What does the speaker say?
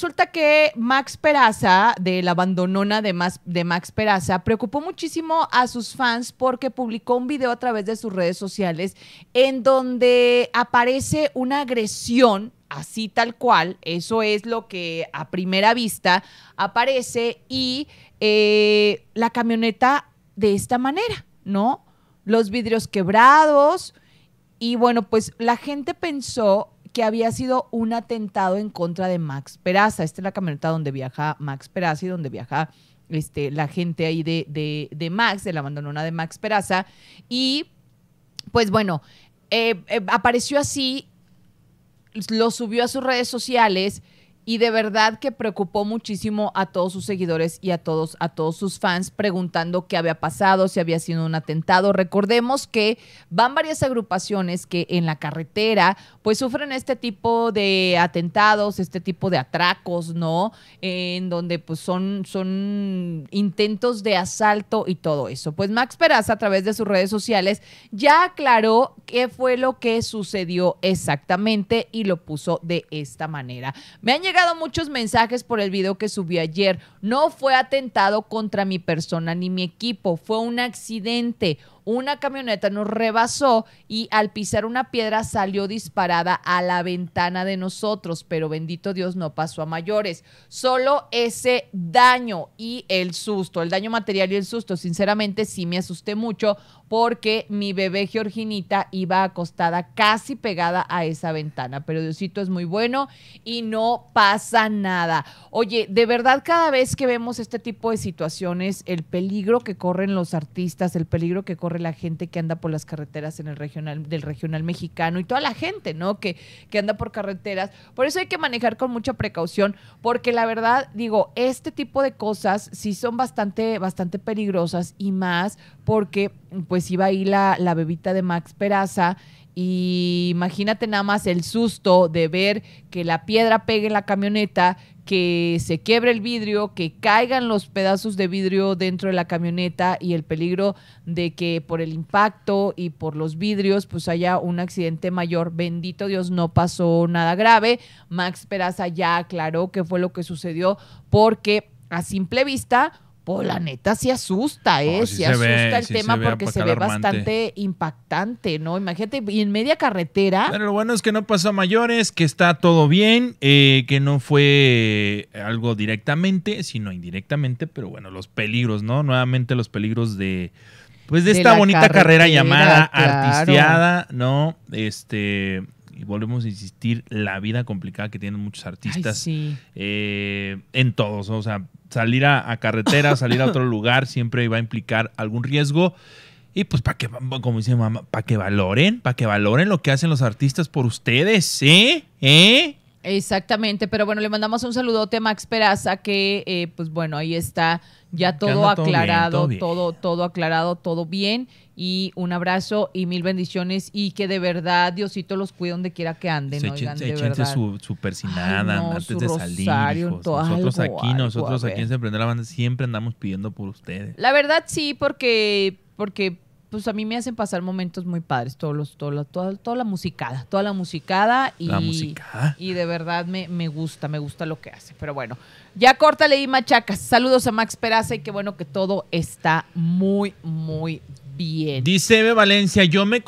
resulta que Max Peraza, de la abandonona de, de Max Peraza, preocupó muchísimo a sus fans porque publicó un video a través de sus redes sociales en donde aparece una agresión así tal cual, eso es lo que a primera vista aparece y eh, la camioneta de esta manera, ¿no? Los vidrios quebrados y bueno, pues la gente pensó que había sido un atentado en contra de Max Peraza. Esta es la camioneta donde viaja Max Peraza y donde viaja este, la gente ahí de, de, de Max, de la abandonona de Max Peraza. Y pues bueno, eh, eh, apareció así, lo subió a sus redes sociales y de verdad que preocupó muchísimo a todos sus seguidores y a todos, a todos sus fans preguntando qué había pasado, si había sido un atentado. Recordemos que van varias agrupaciones que en la carretera pues sufren este tipo de atentados, este tipo de atracos, ¿no? En donde pues son, son intentos de asalto y todo eso. Pues Max Peraza a través de sus redes sociales ya aclaró qué fue lo que sucedió exactamente y lo puso de esta manera. Me han llegado muchos mensajes por el video que subí ayer. No fue atentado contra mi persona ni mi equipo, fue un accidente una camioneta nos rebasó y al pisar una piedra salió disparada a la ventana de nosotros, pero bendito Dios no pasó a mayores. Solo ese daño y el susto, el daño material y el susto, sinceramente sí me asusté mucho porque mi bebé Georginita iba acostada casi pegada a esa ventana, pero Diosito es muy bueno y no pasa nada. Oye, de verdad cada vez que vemos este tipo de situaciones, el peligro que corren los artistas, el peligro que corre la gente que anda por las carreteras en el regional, del regional mexicano y toda la gente, ¿no? Que, que anda por carreteras. Por eso hay que manejar con mucha precaución, porque la verdad, digo, este tipo de cosas sí son bastante, bastante peligrosas y más porque pues iba ahí la, la bebita de Max Peraza y imagínate nada más el susto de ver que la piedra pegue en la camioneta, que se quiebre el vidrio, que caigan los pedazos de vidrio dentro de la camioneta y el peligro de que por el impacto y por los vidrios pues haya un accidente mayor. Bendito Dios, no pasó nada grave. Max Peraza ya aclaró qué fue lo que sucedió porque a simple vista Oh, la neta sí asusta, ¿eh? sí, asusta el tema porque se ve bastante impactante, ¿no? Imagínate, y en media carretera. Pero lo bueno es que no pasó a mayores, que está todo bien, eh, que no fue algo directamente, sino indirectamente, pero bueno, los peligros, ¿no? Nuevamente los peligros de. Pues de, esta bonita carrera llamada artisteada, ¿no? Este y volvemos a insistir, la vida complicada que tienen muchos artistas eh, en todos. O sea, salir a, carretera, salir a otro lugar, siempre va a implicar algún riesgo. Y pues para que, como dice mamá, para que valoren, para que valoren lo que hacen los artistas por ustedes, ¿eh? ¿Eh? Exactamente, pero bueno, le mandamos un saludote a Max Peraza, que eh, pues bueno, ahí está ya todo aclarado, todo, todo, aclarado, todo bien. Y un abrazo y mil bendiciones y que de verdad Diosito los cuide donde quiera que anden. Oigan, de su, su persinada antes de salir. Nosotros aquí, nosotros aquí en Se la Banda siempre andamos pidiendo por ustedes. La verdad sí, porque, porque pues a mí me hacen pasar momentos muy padres, todos los, toda, toda la musicada, toda la musicada y, y de verdad me, me, gusta, me gusta lo que hace. Pero bueno, ya córtale y machacas. Saludos a Max Peraza y qué bueno que todo está muy, muy bien. Dice Eve Valencia, yo me